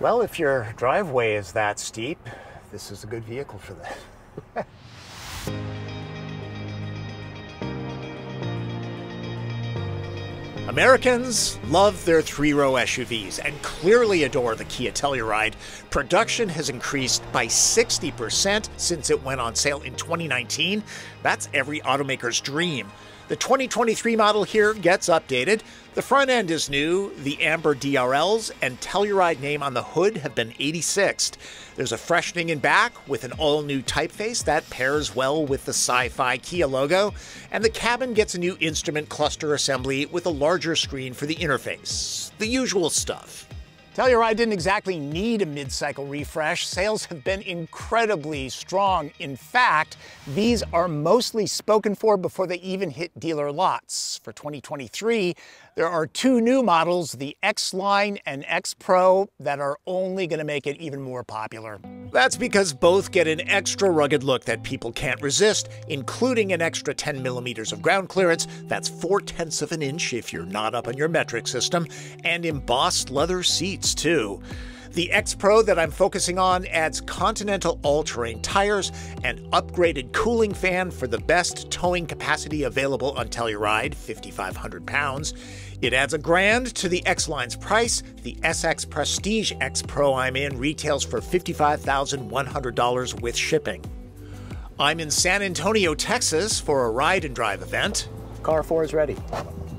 Well, if your driveway is that steep, this is a good vehicle for that. Americans love their three row SUVs and clearly adore the Kia Telluride. Production has increased by 60% since it went on sale in 2019. That's every automaker's dream. The 2023 model here gets updated. The front end is new, the amber DRLs and Telluride name on the hood have been 86th. There's a freshening in back with an all new typeface that pairs well with the sci fi Kia logo, and the cabin gets a new instrument cluster assembly with a larger screen for the interface. The usual stuff. Telluride didn't exactly need a mid-cycle refresh. Sales have been incredibly strong. In fact, these are mostly spoken for before they even hit dealer lots. For 2023, there are two new models, the X-Line and X-Pro, that are only going to make it even more popular. That's because both get an extra rugged look that people can't resist, including an extra 10 millimeters of ground clearance, that's four tenths of an inch if you're not up on your metric system, and embossed leather seats too. The X Pro that I'm focusing on adds Continental all terrain tires, an upgraded cooling fan for the best towing capacity available on Telluride, 5,500 pounds. It adds a grand to the X Line's price. The SX Prestige X Pro I'm in retails for $55,100 with shipping. I'm in San Antonio, Texas for a ride and drive event. Car 4 is ready.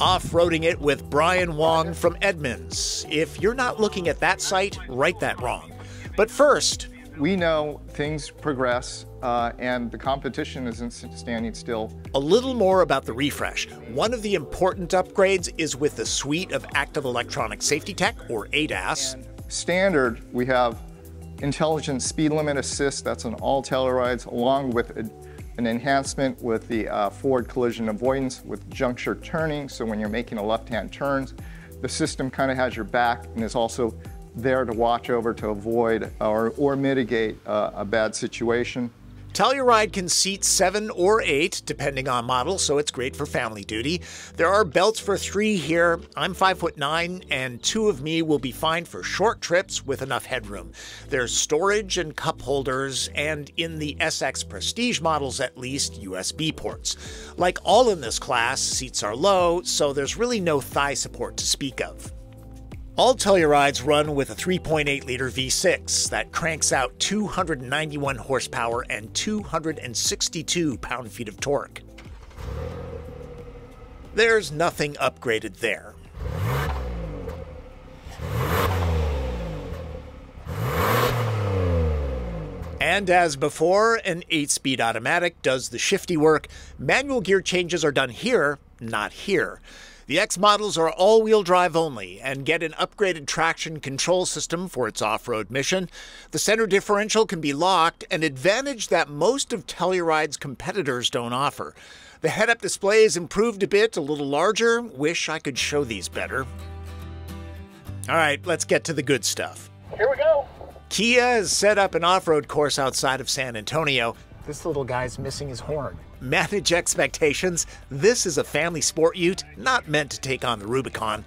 Off roading it with Brian Wong from Edmunds. If you're not looking at that site, write that wrong. But first, we know things progress uh, and the competition isn't standing still. A little more about the refresh. One of the important upgrades is with the suite of active electronic safety tech, or ADAS. And standard, we have intelligent speed limit assist, that's on all Tellurides, along with a, an enhancement with the uh, forward collision avoidance with juncture turning, so when you're making a left-hand turns, the system kind of has your back and is also there to watch over to avoid or, or mitigate uh, a bad situation. Telluride can seat seven or eight, depending on model, so it's great for family duty. There are belts for three here. I'm five foot nine, and two of me will be fine for short trips with enough headroom. There's storage and cup holders, and in the SX Prestige models at least, USB ports. Like all in this class, seats are low, so there's really no thigh support to speak of. All Tellurides run with a 3.8 liter V6 that cranks out 291 horsepower and 262 pound feet of torque. There's nothing upgraded there. And as before, an 8 speed automatic does the shifty work. Manual gear changes are done here, not here. The X models are all wheel drive only and get an upgraded traction control system for its off road mission. The center differential can be locked, an advantage that most of Telluride's competitors don't offer. The head up display is improved a bit, a little larger. Wish I could show these better. All right, let's get to the good stuff. Here we go. Kia has set up an off road course outside of San Antonio. This little guy's missing his horn manage expectations. This is a family sport ute, not meant to take on the Rubicon.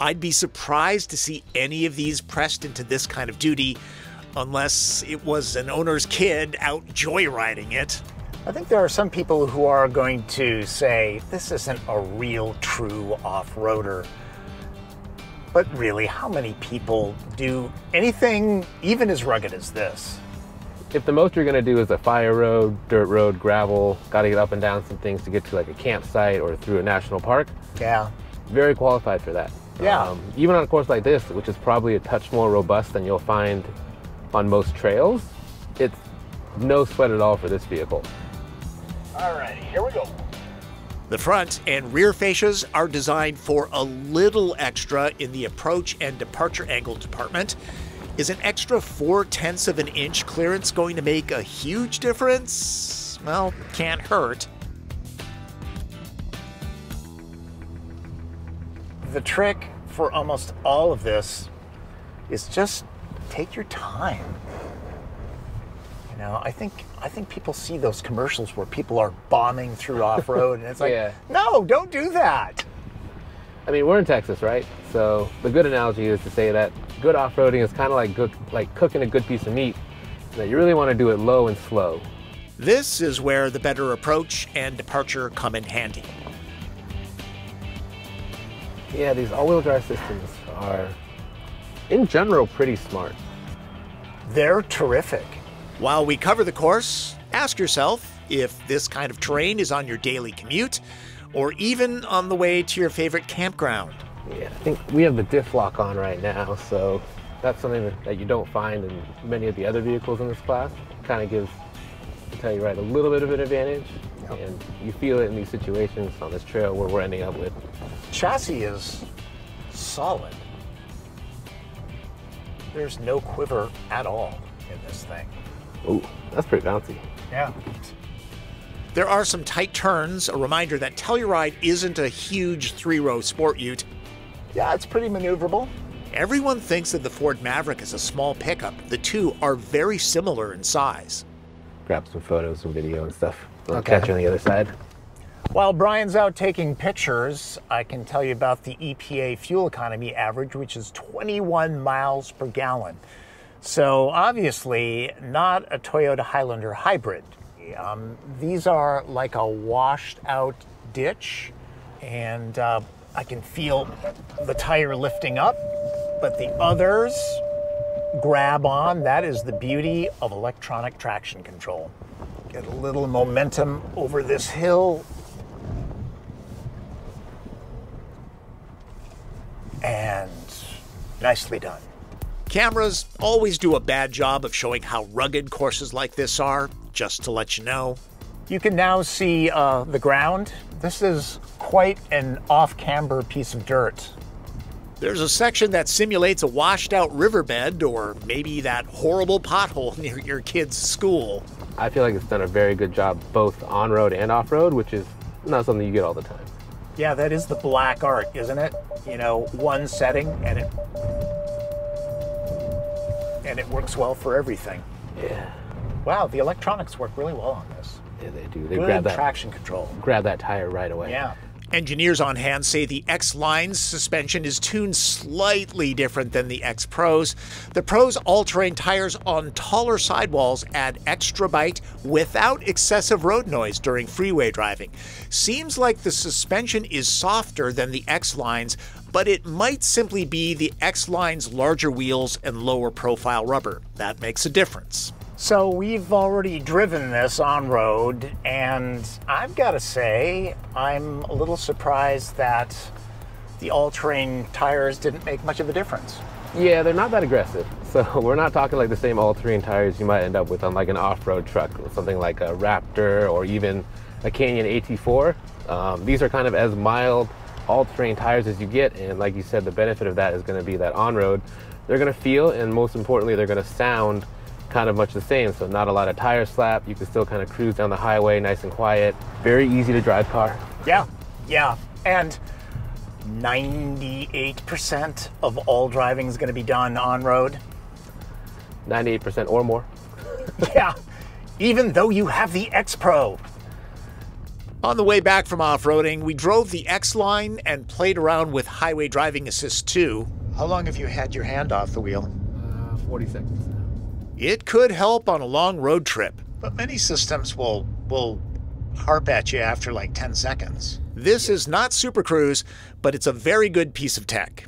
I'd be surprised to see any of these pressed into this kind of duty, unless it was an owner's kid out joyriding it. I think there are some people who are going to say this isn't a real, true off roader. But really, how many people do anything even as rugged as this? If the most you're going to do is a fire road, dirt road, gravel, got to get up and down some things to get to like a campsite or through a national park. Yeah. Very qualified for that. Yeah. Um, even on a course like this, which is probably a touch more robust than you'll find on most trails, it's no sweat at all for this vehicle. All right, here we go. The front and rear fascias are designed for a little extra in the approach and departure angle department. Is an extra four tenths of an inch clearance going to make a huge difference? Well, can't hurt. The trick for almost all of this is just take your time. You know, I think I think people see those commercials where people are bombing through off road, and it's like, yeah. no, don't do that. I mean, we're in Texas, right? So the good analogy is to say that good off-roading is kind of like good, like cooking a good piece of meat. That you really want to do it low and slow. This is where the better approach and departure come in handy. Yeah, these all-wheel drive systems are, in general, pretty smart. They're terrific. While we cover the course, ask yourself if this kind of terrain is on your daily commute or even on the way to your favorite campground. Yeah, I think we have the diff lock on right now, so that's something that, you don't find in many of the other vehicles in this class. Kind of gives Telluride a little bit of an advantage, yep. and you feel it in these situations on this trail where we're ending up with. Chassis is solid. There's no quiver at all in this thing. Ooh, that's pretty bouncy. Yeah. There are some tight turns, a reminder that Telluride isn't a huge three row sport ute. Yeah, it's pretty maneuverable. Everyone thinks that the Ford Maverick is a small pickup. The two are very similar in size. Grab some photos and video and stuff. I'll okay. catch you on the other side. While Brian's out taking pictures, I can tell you about the EPA fuel economy average, which is 21 miles per gallon. So obviously not a Toyota Highlander hybrid. Um, these are like a washed out ditch and uh, I can feel the tire lifting up, but the others grab on. That is the beauty of electronic traction control. Get a little momentum over this hill. And nicely done. Cameras always do a bad job of showing how rugged courses like this are, just to let you know. You can now see uh, the ground. This is quite an off-camber piece of dirt. There's a section that simulates a washed out riverbed or maybe that horrible pothole near your kid's school. I feel like it's done a very good job both on road and off road, which is not something you get all the time. Yeah, that is the black art, isn't it? You know, one setting and it and it works well for everything. Yeah. Wow, the electronics work really well on this. Yeah, they do. They Good grab that traction control. Grab that tire right away. Yeah. Engineers on hand say the X Line's suspension is tuned slightly different than the X Pro's. The Pro's all terrain tires on taller sidewalls add extra bite without excessive road noise during freeway driving. Seems like the suspension is softer than the X Line's, but it might simply be the X Line's larger wheels and lower profile rubber. That makes a difference. So we've already driven this on road, and I've got to say, I'm a little surprised that the all-terrain tires didn't make much of a difference. Yeah, they're not that aggressive. So we're not talking like the same all-terrain tires you might end up with on like an off-road truck, something like a Raptor or even a Canyon AT4. Um, these are kind of as mild all-terrain tires as you get, and like you said, the benefit of that is going to be that on-road, they're going to feel, and most importantly, they're going to sound kind of much the same. So not a lot of tire slap. You can still kind of cruise down the highway nice and quiet. Very easy to drive car. Yeah, yeah. And 98% of all driving is going to be done on road. 98% or more. yeah, even though you have the X Pro. On the way back from off roading, we drove the X line and played around with Highway Driving Assist 2. How long have you had your hand off the wheel? Uh, 40 seconds. It could help on a long road trip. But many systems will will harp at you after like 10 seconds. This is not Super Cruise, but it's a very good piece of tech.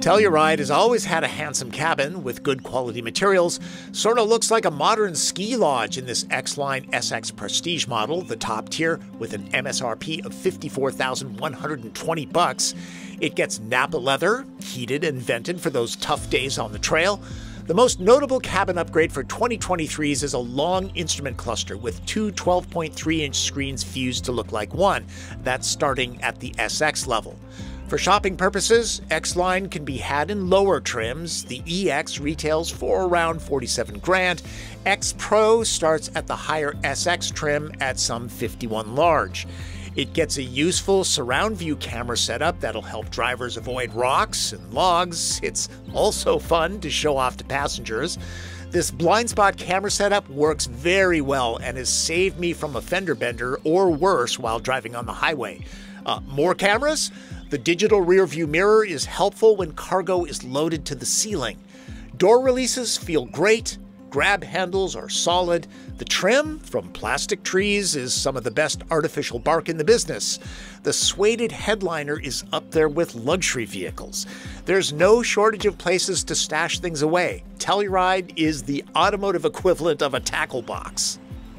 Telluride has always had a handsome cabin with good quality materials. Sort of looks like a modern ski lodge in this X-Line SX Prestige model, the top tier, with an MSRP of 54,120 bucks. It gets Napa leather, heated and vented for those tough days on the trail. The most notable cabin upgrade for 2023s is a long instrument cluster with two 12.3 inch screens fused to look like one. That's starting at the SX level. For shopping purposes, X Line can be had in lower trims. The EX retails for around 47 grand. X Pro starts at the higher SX trim at some 51 large. It gets a useful surround view camera setup that'll help drivers avoid rocks and logs. It's also fun to show off to passengers. This blind spot camera setup works very well and has saved me from a fender bender or worse while driving on the highway. Uh, more cameras? The digital rearview mirror is helpful when cargo is loaded to the ceiling. Door releases feel great, grab handles are solid. The trim from plastic trees is some of the best artificial bark in the business. The suede headliner is up there with luxury vehicles. There's no shortage of places to stash things away. Telluride is the automotive equivalent of a tackle box.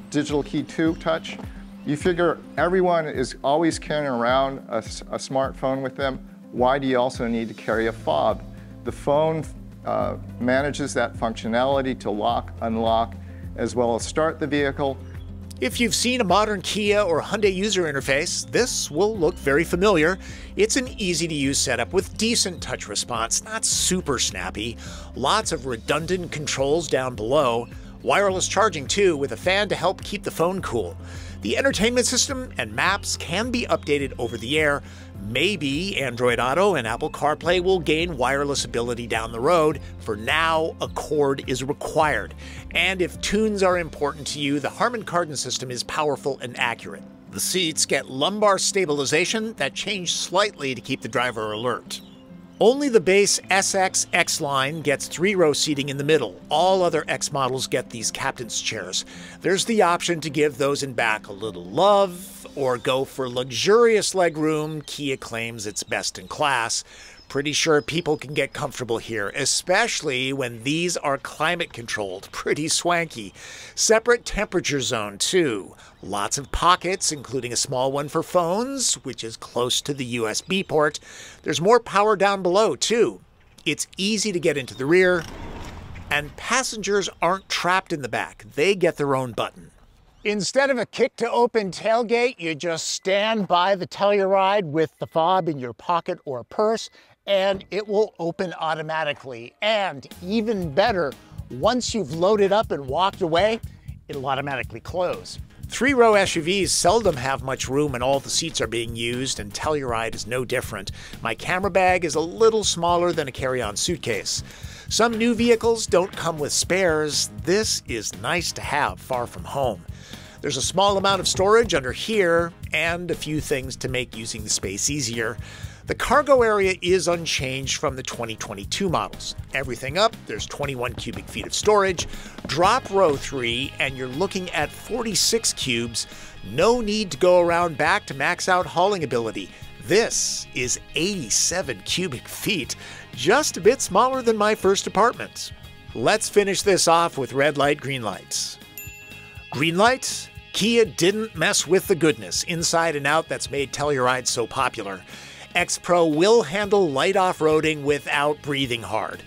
Digital key 2 touch. You figure everyone is always carrying around a, a smartphone with them. Why do you also need to carry a fob? The phone uh, manages that functionality to lock, unlock, as well as start the vehicle. If you've seen a modern Kia or Hyundai user interface, this will look very familiar. It's an easy to use setup with decent touch response, not super snappy, lots of redundant controls down below, wireless charging too, with a fan to help keep the phone cool. The entertainment system and maps can be updated over the air. Maybe Android Auto and Apple CarPlay will gain wireless ability down the road. For now, a cord is required. And if tunes are important to you, the Harman Kardon system is powerful and accurate. The seats get lumbar stabilization that change slightly to keep the driver alert. Only the base SX X line gets three row seating in the middle. All other X models get these captain's chairs. There's the option to give those in back a little love or go for luxurious legroom. Kia claims it's best in class. Pretty sure people can get comfortable here, especially when these are climate controlled. Pretty swanky. Separate temperature zone, too. Lots of pockets, including a small one for phones, which is close to the USB port. There's more power down below, too. It's easy to get into the rear, and passengers aren't trapped in the back. They get their own button. Instead of a kick to open tailgate, you just stand by the Telluride with the fob in your pocket or purse and it will open automatically. And even better, once you've loaded up and walked away, it'll automatically close. Three-row SUVs seldom have much room and all the seats are being used, and Telluride is no different. My camera bag is a little smaller than a carry-on suitcase. Some new vehicles don't come with spares. This is nice to have far from home. There's a small amount of storage under here and a few things to make using the space easier. The cargo area is unchanged from the 2022 models. Everything up, there's 21 cubic feet of storage. Drop row 3, and you're looking at 46 cubes. No need to go around back to max out hauling ability. This is 87 cubic feet, just a bit smaller than my first apartment. Let's finish this off with red light, green lights. Green light? Kia didn't mess with the goodness inside and out that's made Telluride so popular. X Pro will handle light off-roading without breathing hard.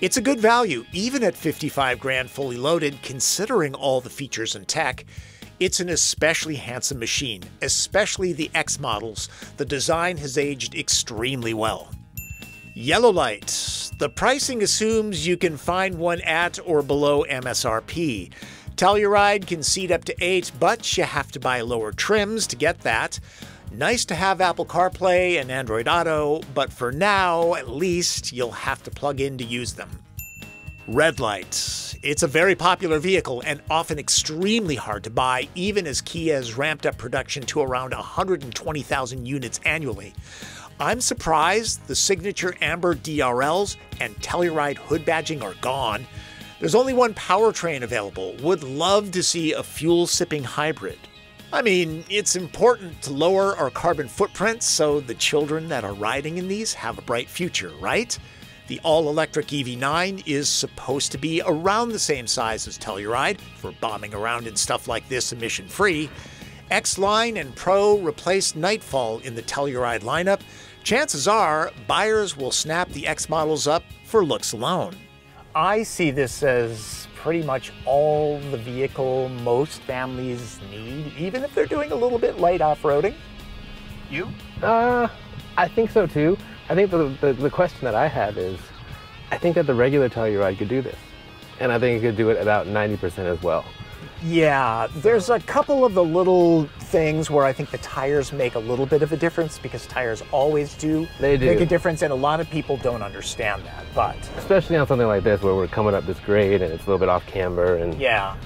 It's a good value, even at 55 grand fully loaded, considering all the features and tech. It's an especially handsome machine, especially the X models. The design has aged extremely well. Yellow light. The pricing assumes you can find one at or below MSRP. Telluride can seat up to 8, but you have to buy lower trims to get that. Nice to have Apple CarPlay and Android Auto, but for now, at least, you'll have to plug in to use them. Red light. It's a very popular vehicle and often extremely hard to buy, even as Kia has ramped up production to around 120,000 units annually. I'm surprised the signature Amber DRLs and Telluride hood badging are gone. There's only one powertrain available. Would love to see a fuel sipping hybrid. I mean, it's important to lower our carbon footprint so the children that are riding in these have a bright future, right? The all electric EV9 is supposed to be around the same size as Telluride for bombing around in stuff like this emission free. X Line and Pro replaced Nightfall in the Telluride lineup. Chances are buyers will snap the X models up for looks alone. I see this as pretty much all the vehicle most families need, even if they're doing a little bit light off-roading? You? Uh, I think so too. I think the, the, the question that I have is, I think that the regular Telluride could do this. And I think it could do it about 90% as well. Yeah, there's a couple of the little things where I think the tires make a little bit of a difference because tires always do, they do. make a difference, and a lot of people don't understand that. But especially on something like this where we're coming up this grade and it's a little bit off camber and yeah,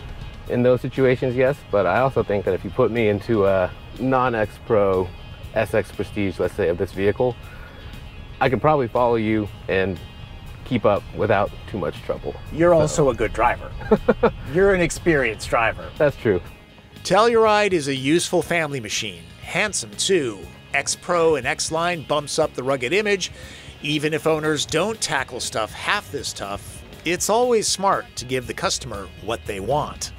in those situations, yes. But I also think that if you put me into a non-X Pro SX Prestige, let's say, of this vehicle, I could probably follow you and keep up without too much trouble. You're so. also a good driver. You're an experienced driver. That's true. Telluride is a useful family machine. Handsome, too. X Pro and X Line bumps up the rugged image. Even if owners don't tackle stuff half this tough, it's always smart to give the customer what they want.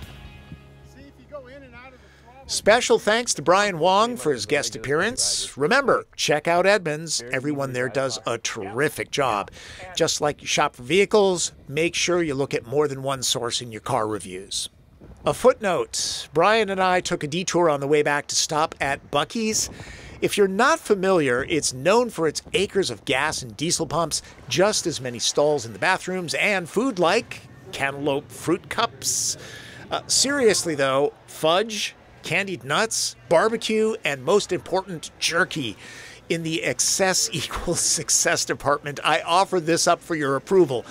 Special thanks to Brian Wong for his guest appearance. Remember, check out Edmunds. Everyone there does a terrific job. Just like you shop for vehicles, make sure you look at more than one source in your car reviews. A footnote Brian and I took a detour on the way back to stop at Buc-ee's. If you're not familiar, it's known for its acres of gas and diesel pumps, just as many stalls in the bathrooms, and food like cantaloupe fruit cups. Uh, seriously, though, fudge, candied nuts, barbecue, and most important, jerky. In the excess equals success department, I offer this up for your approval.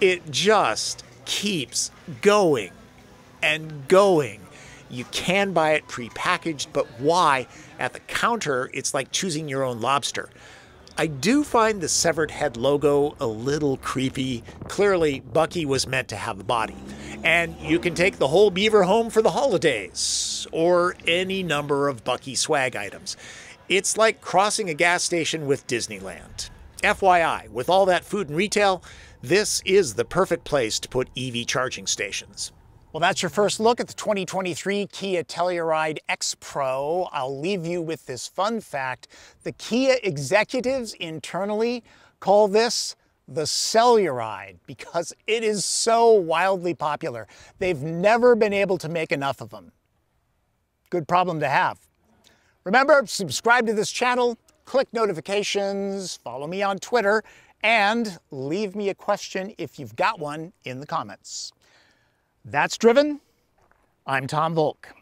It just keeps going and going. You can buy it prepackaged, but why? At the counter, it's like choosing your own lobster. I do find the severed head logo a little creepy. Clearly, Buc-ee was meant to have a body. And you can take the whole beaver home for the holidays, or any number of Buc-ee swag items. It's like crossing a gas station with Disneyland. FYI, with all that food and retail, this is the perfect place to put EV charging stations. Well, that's your first look at the 2023 Kia Telluride X Pro. I'll leave you with this fun fact. The Kia executives internally call this the Celluride because it is so wildly popular. They've never been able to make enough of them. Good problem to have. Remember, subscribe to this channel, click notifications, follow me on Twitter, and leave me a question if you've got one in the comments. That's Driven. I'm Tom Voelk.